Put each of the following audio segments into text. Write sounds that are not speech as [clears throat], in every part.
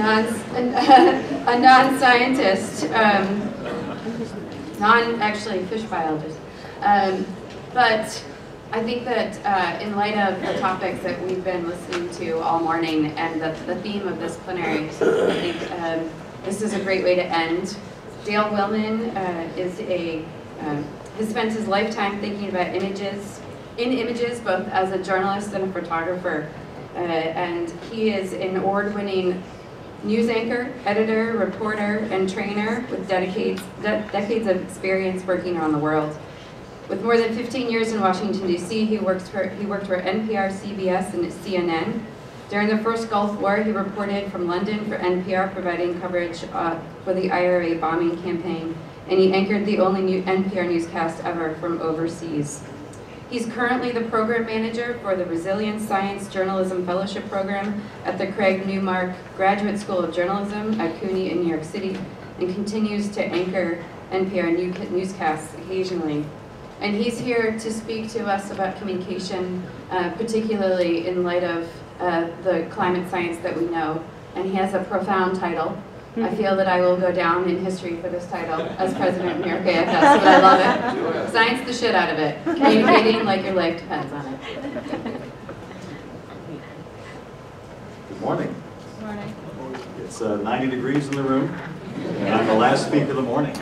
non, a non-scientist, um, non, actually, fish biologist. Um, but I think that uh, in light of the topics that we've been listening to all morning and the, the theme of this plenary, I think um, this is a great way to end. Dale Willman uh, is a, uh, has spent his lifetime thinking about images, in images, both as a journalist and a photographer. Uh, and he is an award-winning news anchor, editor, reporter, and trainer with decades, de decades of experience working around the world. With more than 15 years in Washington, D.C., he, he worked for NPR, CBS, and CNN. During the first Gulf War, he reported from London for NPR, providing coverage uh, for the IRA bombing campaign, and he anchored the only new NPR newscast ever from overseas. He's currently the program manager for the Resilience Science Journalism Fellowship Program at the Craig Newmark Graduate School of Journalism at CUNY in New York City, and continues to anchor NPR newscasts occasionally. And he's here to speak to us about communication, uh, particularly in light of uh, the climate science that we know. And he has a profound title. I mm-hmm. feel that I will go down in history for this title as president of New York AFS, but I love it. Science the shit out of it. Communicating like your life depends on it. Good morning. Good morning. It's uh, 90 degrees in the room, and I'm the last speaker of the morning.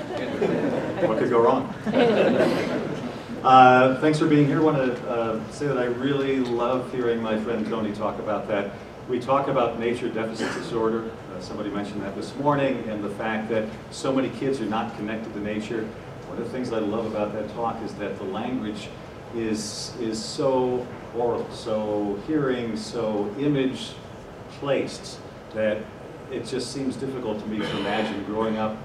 What could go wrong? [laughs] Uh, thanks for being here. I want to uh, say that I really love hearing my friend Tony talk about that. We talk about nature deficit disorder. Uh, somebody mentioned that this morning, and the fact that so many kids are not connected to nature. One of the things I love about that talk is that the language is, is so oral, so hearing, so image placed that it just seems difficult to me to imagine growing up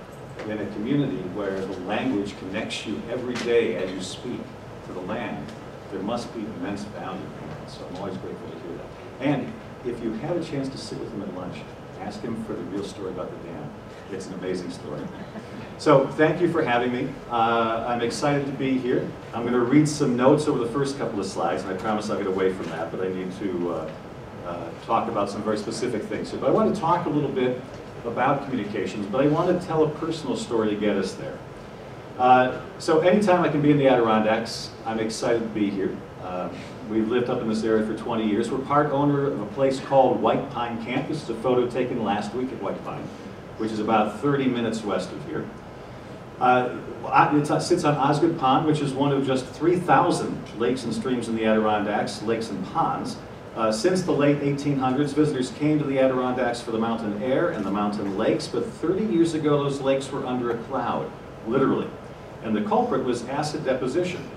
in a community where the language connects you every day as you speak to the land, there must be immense value in that. So I'm always grateful to hear that. And if you have a chance to sit with him at lunch, ask him for the real story about the dam. It's an amazing story. So thank you for having me. Uh, I'm excited to be here. I'm going to read some notes over the first couple of slides, and I promise I'll get away from that, but I need to uh, uh, talk about some very specific things. So, but I want to talk a little bit about communications, but I want to tell a personal story to get us there. Uh, so anytime I can be in the Adirondacks, I'm excited to be here. We've lived up in this area for 20 years. We're part owner of a place called White Pine Campus. It's a photo taken last week at White Pine, which is about 30 minutes west of here. Uh, it sits on Osgood Pond, which is one of just 3,000 lakes and streams in the Adirondacks, lakes and ponds. Uh, since the late 1800s, visitors came to the Adirondacks for the mountain air and the mountain lakes, but 30 years ago those lakes were under a cloud, literally. And the culprit was acid deposition.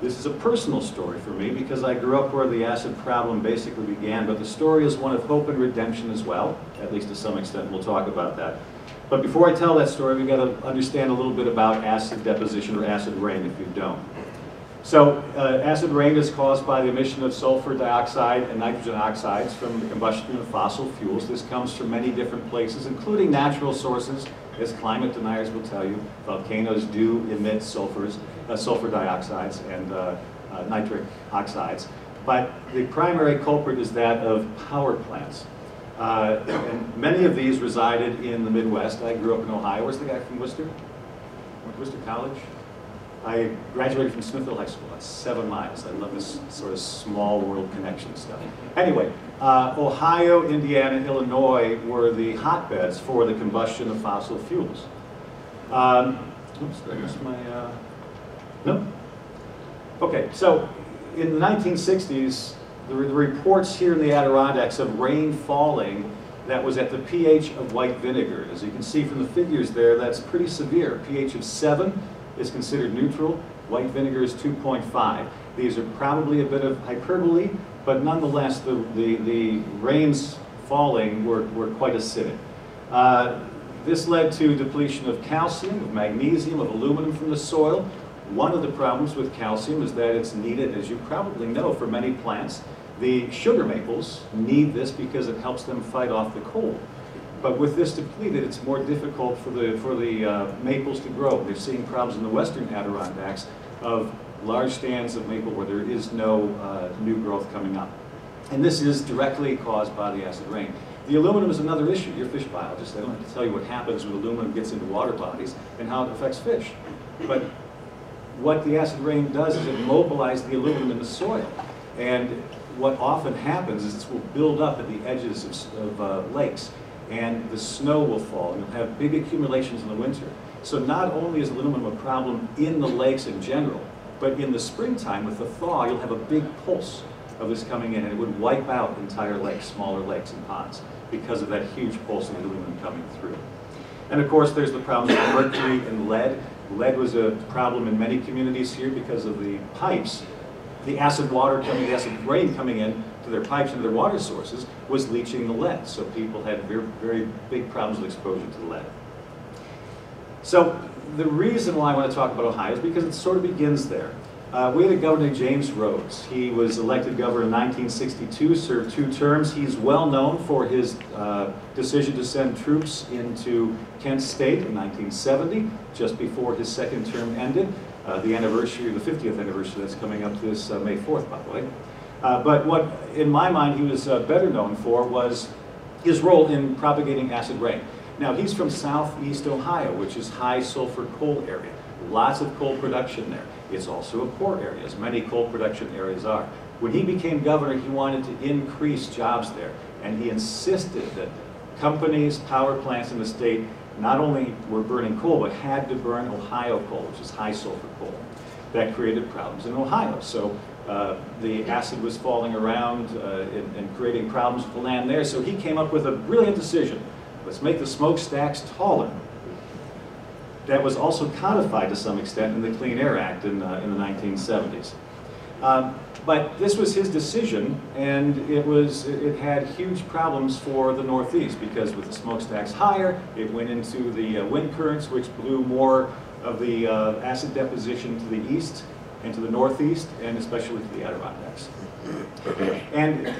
This is a personal story for me because I grew up where the acid problem basically began, but the story is one of hope and redemption as well, at least to some extent, we'll talk about that. But before I tell that story, we've got to understand a little bit about acid deposition or acid rain if you don't. So uh, acid rain is caused by the emission of sulfur dioxide and nitrogen oxides from the combustion of fossil fuels. This comes from many different places, including natural sources, as climate deniers will tell you. Volcanoes do emit sulfurs, sulfur dioxides and uh, uh nitric oxides. But the primary culprit is that of power plants. Uh, and many of these resided in the Midwest. I grew up in Ohio. Where's the guy from Wooster? Wooster College? I graduated from Smithville High School. That's seven miles. I love this sort of small world connection stuff. Anyway, uh, Ohio, Indiana, Illinois were the hotbeds for the combustion of fossil fuels. Um, oops, I my, uh, no? Okay, so in the 1960s, the, the reports here in the Adirondacks of rain falling that was at the pH of white vinegar. As you can see from the figures there, that's pretty severe. pH of 7 is considered neutral. White vinegar is 2.5. These are probably a bit of hyperbole, but nonetheless, the, the, the rains falling were, were quite acidic. Uh, this led to depletion of calcium, of magnesium, of aluminum from the soil. One of the problems with calcium is that it's needed, as you probably know, for many plants. The sugar maples need this because it helps them fight off the cold. But with this depleted, it's more difficult for the, for the uh, maples to grow. They're seeing problems in the western Adirondacks of large stands of maple where there is no uh, new growth coming up. And this is directly caused by the acid rain. The aluminum is another issue. You're fish biologists. I don't have to tell you what happens when aluminum gets into water bodies and how it affects fish. But what the acid rain does is it mobilizes the aluminum in the soil. And what often happens is this will build up at the edges of, of uh, lakes and the snow will fall and you'll have big accumulations in the winter. So not only is aluminum a problem in the lakes in general, but in the springtime with the thaw, you'll have a big pulse of this coming in and it would wipe out entire lakes, smaller lakes and ponds because of that huge pulse of aluminum coming through. And of course, there's the problem of mercury and lead. Lead was a problem in many communities here because of the pipes. The acid water coming, the acid rain coming in to their pipes and their water sources was leaching the lead. So people had very, very big problems with exposure to the lead. So the reason why I want to talk about Ohio is because it sort of begins there. Uh, we had a governor, James Rhodes. He was elected governor in 1962, served two terms. He's well known for his uh, decision to send troops into Kent State in 1970, just before his second term ended. Uh, the anniversary, the 50th anniversary that's coming up this uh, May 4th, by the way. Uh, but what, in my mind, he was uh, better known for was his role in propagating acid rain. Now, he's from southeast Ohio, which is high sulfur coal area. Lots of coal production there. It's also a poor area, as many coal production areas are. When he became governor, he wanted to increase jobs there, and he insisted that companies, power plants in the state not only were burning coal, but had to burn Ohio coal, which is high sulfur coal. That created problems in Ohio. So uh, the acid was falling around uh, and, and creating problems with the land there. So he came up with a brilliant decision. Let's make the smokestacks taller that was also codified to some extent in the Clean Air Act in, uh, in the 1970s. Um, but this was his decision, and it was it had huge problems for the Northeast because with the smokestacks higher, it went into the uh, wind currents, which blew more of the uh, acid deposition to the east and to the Northeast, and especially to the Adirondacks. And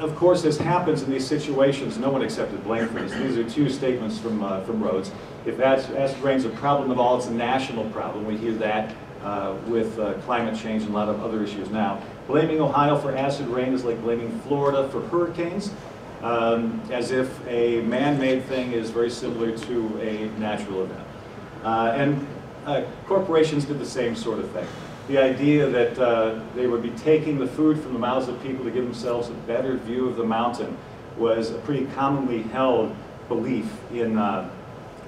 of course, as happens in these situations, no one accepted blame for this. These are two statements from, uh, from Rhodes. If acid, rain's a problem at all, it's a national problem. We hear that uh, with uh, climate change and a lot of other issues now. Blaming Ohio for acid rain is like blaming Florida for hurricanes, um, as if a man-made thing is very similar to a natural event. Uh, and uh, corporations did the same sort of thing the idea that uh, they would be taking the food from the mouths of people to give themselves a better view of the mountain was a pretty commonly held belief in uh,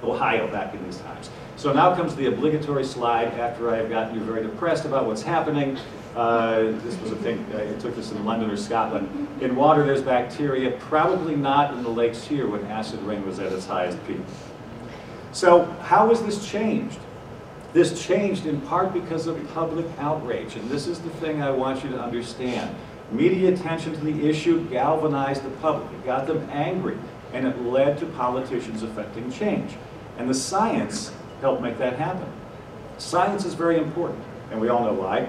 Ohio back in these times. So now comes the obligatory slide after I have gotten you very depressed about what's happening. Uh, this was a thing, uh, I took this in London or Scotland. In water there's bacteria, probably not in the lakes here when acid rain was at its highest peak. So how has this changed? This changed in part because of public outrage, and this is the thing I want you to understand. Media attention to the issue galvanized the public. It got them angry, and it led to politicians affecting change. And the science helped make that happen. Science is very important, and we all know why.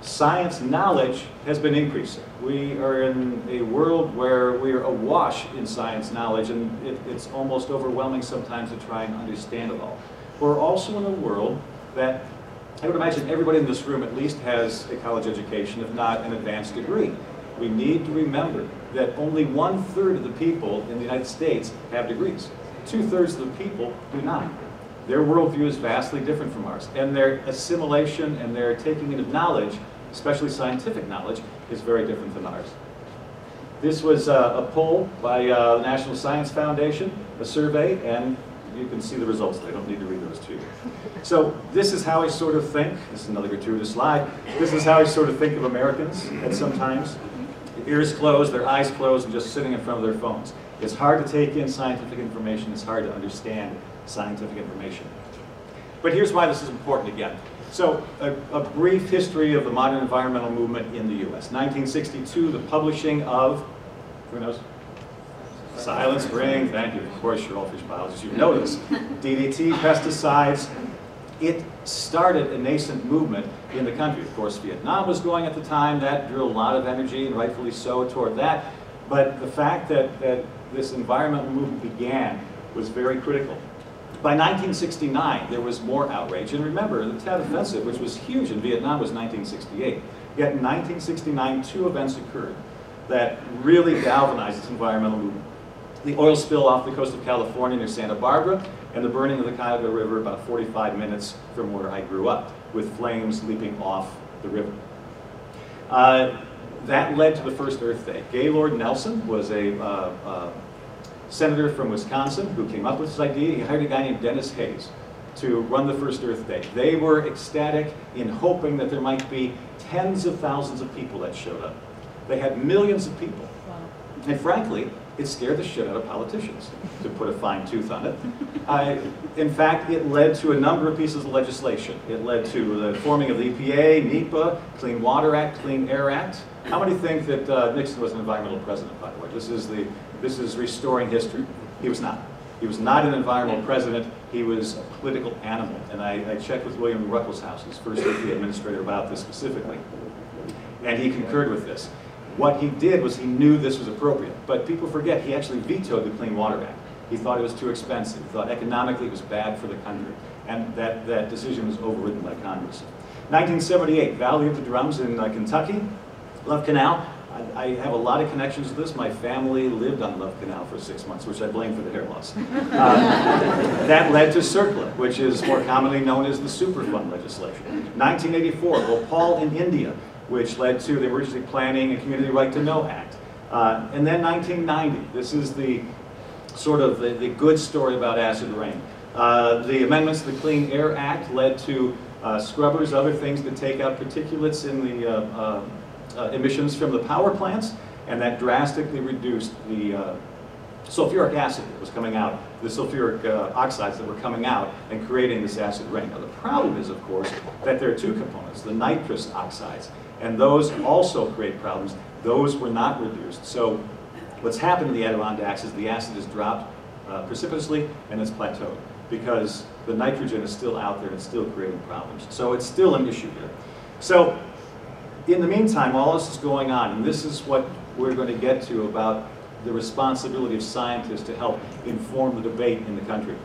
Science knowledge has been increasing. We are in a world where we are awash in science knowledge, and it, it's almost overwhelming sometimes to try and understand it all. We're also in a world that I would imagine everybody in this room at least has a college education, if not an advanced degree. We need to remember that only one-third of the people in the United States have degrees. Two-thirds of the people do not. Their worldview is vastly different from ours, and their assimilation and their taking in of knowledge, especially scientific knowledge, is very different than ours. This was uh, a poll by uh, the National Science Foundation, a survey, and you can see the results. I don't need to read those to you. So this is how I sort of think. This is another gratuitous slide. This is how I sort of think of Americans at sometimes. Ears closed, their eyes closed, and just sitting in front of their phones. It's hard to take in scientific information. It's hard to understand scientific information. But here's why this is important again. So a, a, brief history of the modern environmental movement in the U.S. 1962, the publishing of, who knows? Silent Spring, thank you. Of course, you're all fish biologists. You know this. DDT, pesticides. It started a nascent movement in the country. Of course, Vietnam was going at the time. That drew a lot of energy, and rightfully so, toward that. But the fact that, that this environmental movement began was very critical. By 1969, there was more outrage. And remember, the Tet Offensive, which was huge in Vietnam, was 1968. Yet in 1969, two events occurred that really galvanized this environmental movement. The oil spill off the coast of California near Santa Barbara, and the burning of the Cuyahoga River about 45 minutes from where I grew up, with flames leaping off the river. Uh, that led to the first Earth Day. Gaylord Nelson was a uh, uh, senator from Wisconsin who came up with this idea. He hired a guy named Denis Hayes to run the first Earth Day. They were ecstatic in hoping that there might be tens of thousands of people that showed up. They had millions of people. And frankly, it scared the shit out of politicians, to put a fine tooth on it. I, in fact, it led to a number of pieces of legislation. It led to the forming of the EPA, NEPA, Clean Water Act, Clean Air Act. How many think that uh, Nixon was an environmental president, by the way? This is, the, this is restoring history. He was not. He was not an environmental president. He was a political animal. And I, I checked with William Ruckelshaus, his first EPA administrator, about this specifically. And he concurred with this. What he did was he knew this was appropriate, but people forget he actually vetoed the Clean Water Act. He thought it was too expensive. He thought economically it was bad for the country. And that, that decision was overridden by Congress. 1978, Valley of the Drums in uh, Kentucky, Love Canal. I, I, have a lot of connections to this. My family lived on Love Canal for six months, which I blame for the hair loss. Uh, [laughs] that led to CERCLA, which is more commonly known as the Superfund legislation. 1984, Bhopal in India which led to the Emergency Planning and Community Right to Know Act. Uh, and then 1990, this is the sort of the, the good story about acid rain. Uh, the amendments to the Clean Air Act led to uh, scrubbers, other things that take out particulates in the uh, uh, uh, emissions from the power plants, and that drastically reduced the sulfuric acid that was coming out, the sulfuric oxides that were coming out and creating this acid rain. Now the problem is, of course, that there are two components, the nitrous oxides and those also create problems. Those were not reduced. So what's happened in the Adirondacks is the acid has dropped uh, precipitously and it's plateaued because the nitrogen is still out there and it's still creating problems. So it's still an issue here. So in the meantime, all this is going on, and this is what we're going to get to about the responsibility of scientists to help inform the debate in the country.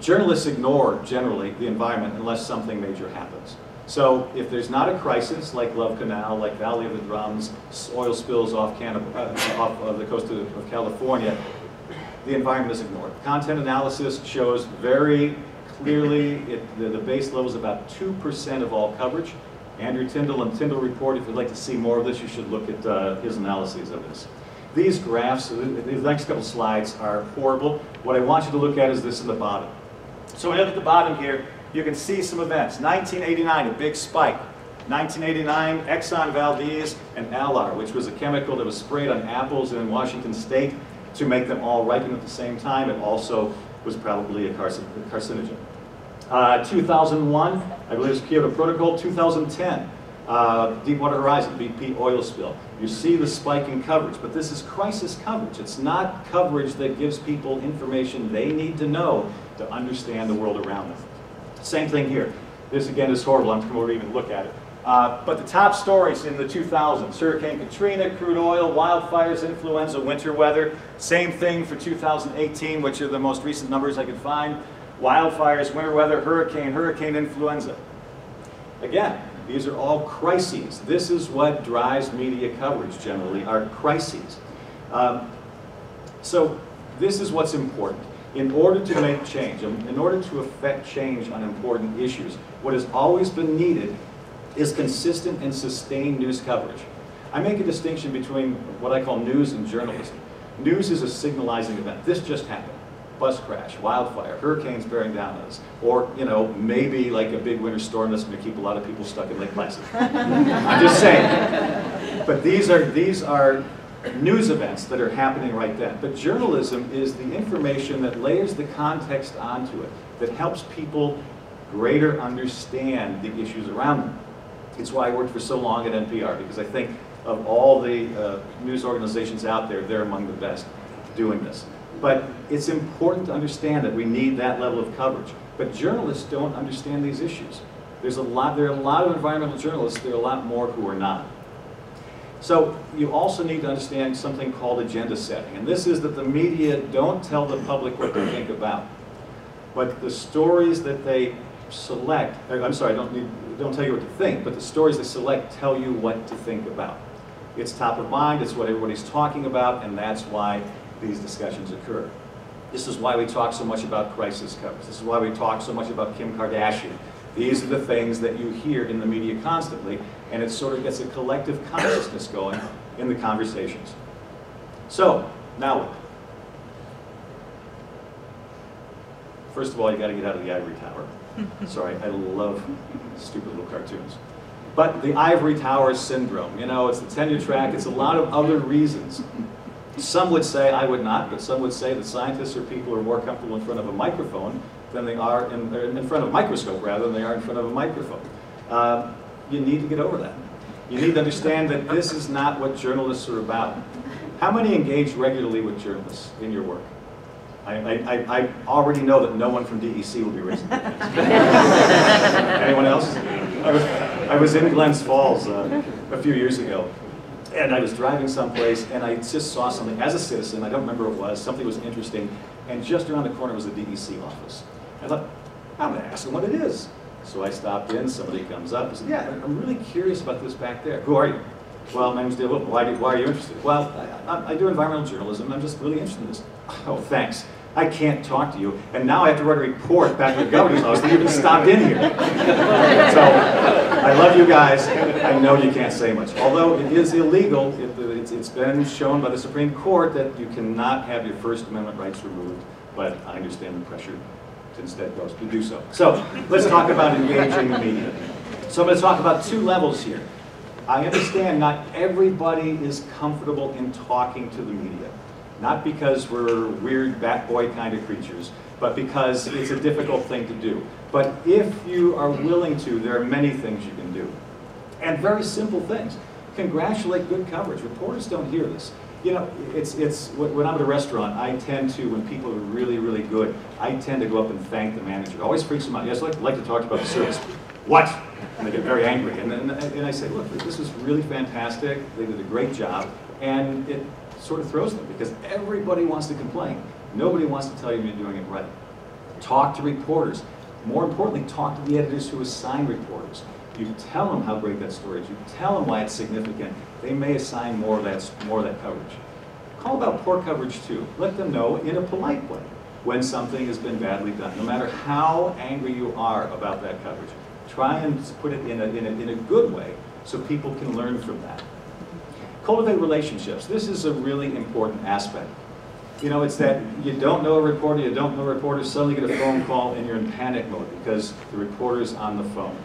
Journalists ignore, generally, the environment unless something major happens. So if there's not a crisis like Love Canal, like Valley of the Drums, oil spills off, uh, off of the coast of, of California, the environment is ignored. Content analysis shows very clearly it, the, the, base level is about 2% of all coverage. Andrew Tyndall and Tyndall Report, if you'd like to see more of this, you should look at uh, his analyses of this. These graphs, the next couple slides are horrible. What I want you to look at is this in the bottom. So we look at the bottom here, you can see some events. 1989, a big spike. 1989, Exxon Valdez and Alar, which was a chemical that was sprayed on apples in Washington state to make them all ripen at the same time. It also was probably a carcinogen. Uh, 2001, I believe it's Kyoto Protocol. 2010, uh, Deepwater Horizon, BP oil spill. You see the spike in coverage, but this is crisis coverage. It's not coverage that gives people information they need to know to understand the world around them. Same thing here. This again is horrible. I'm going to even look at it. Uh, but the top stories in the 2000s, Hurricane Katrina, crude oil, wildfires, influenza, winter weather. Same thing for 2018, which are the most recent numbers I could find. Wildfires, winter weather, hurricane, hurricane influenza. Again, these are all crises. This is what drives media coverage generally, are crises. Um, so this is what's important in order to make change, in order to affect change on important issues, what has always been needed is consistent and sustained news coverage. I make a distinction between what I call news and journalism. News is a signalizing event. This just happened. Bus crash, wildfire, hurricanes bearing down on us, or, you know, maybe like a big winter storm that's going to keep a lot of people stuck in Lake Placid. [laughs] I'm just saying. But these are, these are news events that are happening right then. But journalism is the information that layers the context onto it, that helps people greater understand the issues around them. It's why I worked for so long at NPR, because I think of all the uh, news organizations out there, they're among the best doing this. But it's important to understand that we need that level of coverage. But journalists don't understand these issues. There's a lot, there are a lot of environmental journalists, there are a lot more who are not. So you also need to understand something called agenda setting. And this is that the media don't tell the public what they think about. But the stories that they select, uh, I'm sorry, don't, need, don't tell you what to think, but the stories they select tell you what to think about. It's top of mind, it's what everybody's talking about, and that's why these discussions occur. This is why we talk so much about crisis covers. This is why we talk so much about Kim Kardashian. These are the things that you hear in the media constantly, and it sort of gets a collective consciousness going in the conversations. So, now what? First of all, you got to get out of the ivory tower. [laughs] Sorry, I love stupid little cartoons. But the ivory tower syndrome, you know, it's the tenure track, it's a lot of other reasons. Some would say, I would not, but some would say that scientists or people are more comfortable in front of a microphone than they are in, in front of a microscope rather than they are in front of a microphone. Uh, you need to get over that. You need to understand that this is not what journalists are about. How many engage regularly with journalists in your work? I, I, I already know that no one from DEC will be raising. [laughs] Anyone else? I was, I was in Glens Falls uh, a few years ago, and I was driving someplace, and I just saw something, as a citizen, I don't remember what it was, something was interesting, and just around the corner was the DEC office. I thought, I'm going to ask them what it is. So I stopped in, somebody comes up and said, yeah, I'm really curious about this back there. Who are you? Well, my name's Dale Willman. Why, why are you interested? Well, I, I, I do environmental journalism. I'm just really interested in this. Oh, thanks. I can't talk to you. And now I have to write a report back to the governor's office that you even stopped in here. [laughs] so I love you guys. I know you can't say much. Although it is illegal, it, it's, it's been shown by the Supreme Court that you cannot have your First Amendment rights removed. But I understand the pressure to instead goes to do so. So let's talk about engaging the media. So I'm going to talk about two levels here. I understand not everybody is comfortable in talking to the media. Not because we're weird bat boy kind of creatures, but because it's a difficult thing to do. But if you are willing to, there are many things you can do. And very simple things. Congratulate good coverage. Reporters don't hear this. You know, it's, it's, when I'm at a restaurant, I tend to, when people are really, really good, I tend to go up and thank the manager. It always freaks them out. Yes, I like, like to talk about the service. What? And they get very angry. And then and I say, look, this is really fantastic. They did a great job. And it sort of throws them because everybody wants to complain. Nobody wants to tell you you're doing it right. Talk to reporters. More importantly, talk to the editors who assign reporters. You tell them how great that story is. You tell them why it's significant. They may assign more of that, more of that coverage. Call about poor coverage too. Let them know in a polite way when something has been badly done, no matter how angry you are about that coverage. Try and put it in a, in a, in a good way so people can learn from that. Cultivate relationships. This is a really important aspect. You know, it's that you don't know a reporter, you don't know a reporter, suddenly get a phone call and you're in panic mode because the reporter's on the phone.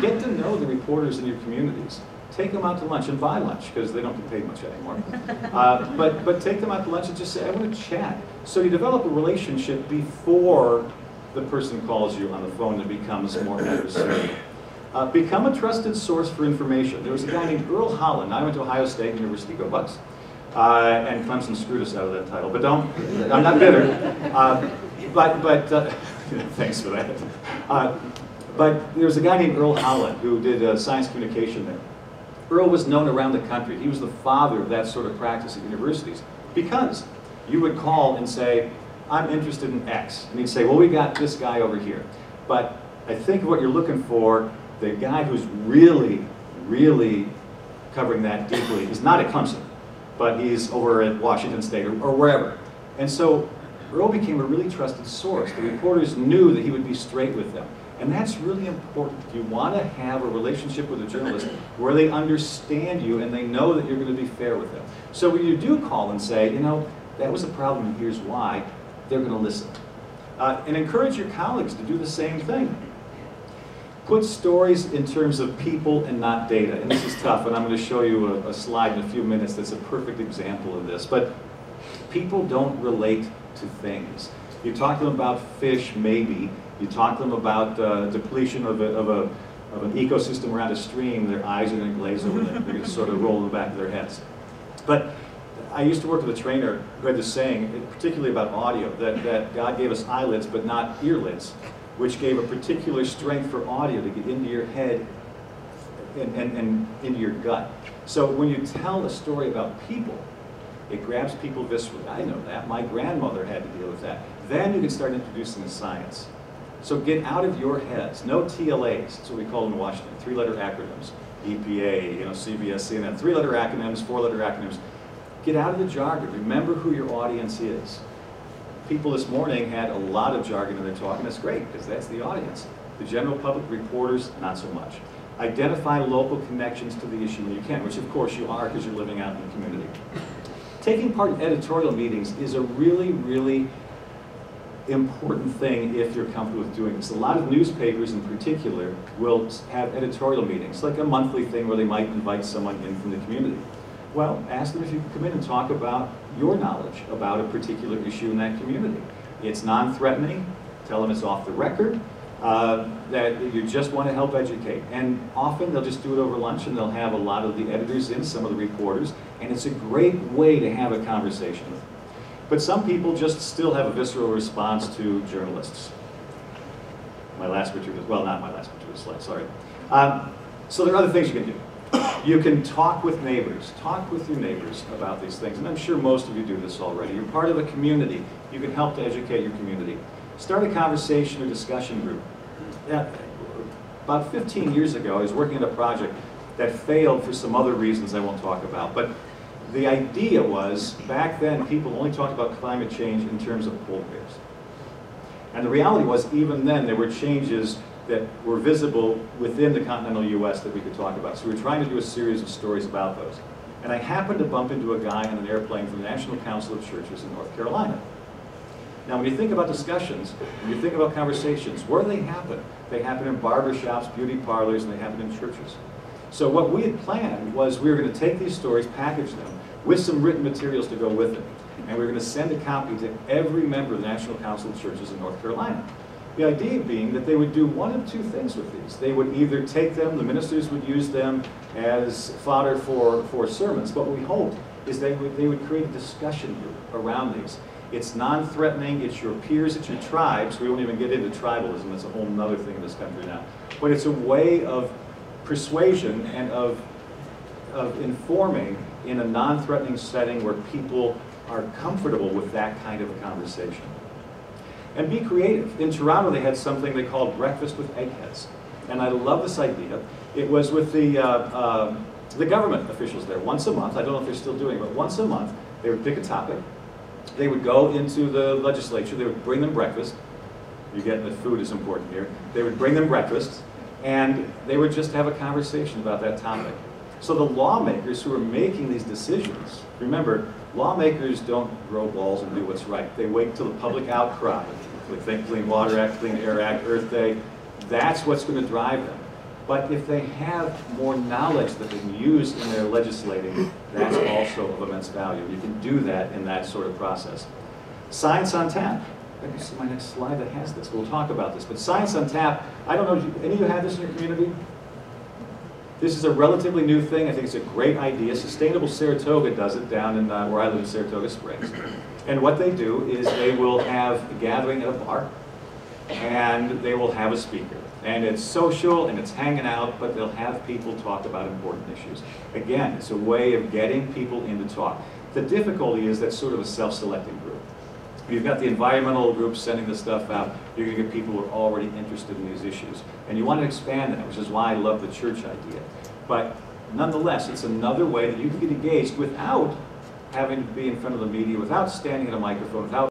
Get to know the reporters in your communities. Take them out to lunch and buy lunch because they don't get paid much anymore. [laughs] Uh, but, but take them out to lunch and just say, I want to chat. So you develop a relationship before the person calls you on the phone and becomes more adversarial. Uh, become a trusted source for information. There was a guy named Earle Holland. I went to Ohio State University, go Bucks. Uh, and Clemson screwed us out of that title. But don't, I'm not bitter. Uh, but, but uh, [laughs] thanks for that. Uh, but there was a guy named Earle Holland who did uh, science communication there. Earle was known around the country. He was the father of that sort of practice at universities because you would call and say, I'm interested in X. And he'd say, well, we got this guy over here. But I think what you're looking for, the guy who's really, really covering that deeply is not at Clemson, but he's over at Washington State or, or wherever. And so Earle became a really trusted source. The reporters knew that he would be straight with them. And that's really important. You want to have a relationship with a journalist [clears throat] where they understand you and they know that you're going to be fair with them. So when you do call and say, you know, that was a problem and here's why, they're going to listen. Uh, and encourage your colleagues to do the same thing. Put stories in terms of people and not data. And this is tough, and I'm going to show you a, a slide in a few minutes that's a perfect example of this. But people don't relate to things. You talk to them about fish, maybe, you talk to them about uh, depletion of, a, of, a, of an ecosystem around a stream, their eyes are going to glaze over them. They're going to sort of roll in the back of their heads. But I used to work with a trainer who had this saying, particularly about audio, that, that God gave us eyelids but not earlids, which gave a particular strength for audio to get into your head and, and, and into your gut. So when you tell a story about people, it grabs people viscerally. I know that. My grandmother had to deal with that. Then you can start introducing the science. So get out of your heads. No TLAs. That's what we call them in Washington. Three-letter acronyms. EPA, you know, CBS, CNN. Three-letter acronyms, four-letter acronyms. Get out of the jargon. Remember who your audience is. People this morning had a lot of jargon in their talk, and that's great, because that's the audience. The general public reporters, not so much. Identify local connections to the issue when you can, which of course you are because you're living out in the community. Taking part in editorial meetings is a really, really important thing if you're comfortable with doing this. A lot of newspapers in particular will have editorial meetings, like a monthly thing where they might invite someone in from the community. Well, ask them if you can come in and talk about your knowledge about a particular issue in that community. It's non-threatening, tell them it's off the record, uh, that you just want to help educate. And often they'll just do it over lunch and they'll have a lot of the editors in, some of the reporters, and it's a great way to have a conversation. But some people just still have a visceral response to journalists. My last gratuitous, well, not my last gratuitous slide, sorry. Um, so there are other things you can do. You can talk with neighbors. Talk with your neighbors about these things. And I'm sure most of you do this already. You're part of a community. You can help to educate your community. Start a conversation or discussion group. About 15 years ago, I was working on a project that failed for some other reasons I won't talk about. But the idea was, back then, people only talked about climate change in terms of polar bears. And the reality was, even then, there were changes that were visible within the continental US that we could talk about. So we were trying to do a series of stories about those. And I happened to bump into a guy on an airplane from the National Council of Churches in North Carolina. Now, when you think about discussions, when you think about conversations, where do they happen? They happen in barbershops, beauty parlors, and they happen in churches. So what we had planned was we were going to take these stories, package them, with some written materials to go with it. And we were going to send a copy to every member of the National Council of Churches in North Carolina. The idea being that they would do one of two things with these. They would either take them, the ministers would use them as fodder for, for sermons, but what we hoped is they would, they would create a discussion group around these. It's non-threatening, it's your peers, it's your tribes. We won't even get into tribalism, that's a whole other thing in this country now. But it's a way of persuasion and of, of informing in a non-threatening setting where people are comfortable with that kind of a conversation. And be creative. In Toronto, they had something they called Breakfast with Eggheads. And I love this idea. It was with the, uh, uh, the government officials there once a month. I don't know if they're still doing it, but once a month, they would pick a topic. They would go into the legislature. They would bring them breakfast. You get that food is important here. They would bring them breakfast, and they would just have a conversation about that topic. So the lawmakers who are making these decisions, remember, lawmakers don't grow balls and do what's right. They wait till the public outcry. We think Clean Water Act, Clean Air Act, Earth Day. That's what's going to drive them. But if they have more knowledge that they can use in their legislating, that's also of immense value. You can do that in that sort of process. Science on tap. I can see my next slide that has this. We'll talk about this. But science on tap, I don't know, any of you have this in your community? This is a relatively new thing. I think it's a great idea. Sustainable Saratoga does it down in uh, where I live in Saratoga Springs. And what they do is they will have a gathering at a bar, and they will have a speaker. And it's social and it's hanging out, but they'll have people talk about important issues. Again, it's a way of getting people in to talk. The difficulty is that sort of a self-selecting group. You've got the environmental groups sending the stuff out. You're going to get people who are already interested in these issues. And you want to expand that, which is why I love the church idea. But nonetheless, it's another way that you can get engaged without having to be in front of the media, without standing at a microphone, without